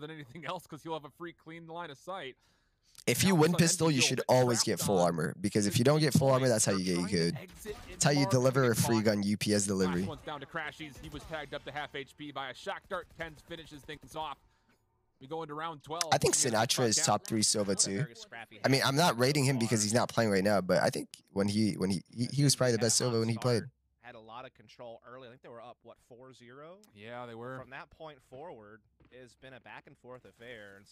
than anything else because you'll have a free clean line of sight. If you all of a win pistol, you should always get full armor because if you don't get full armor, that's how you get trying to good. exit in It's how you deliver a free gun UPS delivery. one's down to Crashies. He was tagged up to half HP by a shock dart. Tens finishes things off. We go into round 12. I think looking at the Sinatraa is top three Sova too. I mean, I'm not rating him because he's not playing right now, but I think when he when he he, he was probably the best Sova when he played. start, Had a lot of control early. I think they were up what 4-0. Yeah, they were. From that point forward, it's been a back and forth affair. And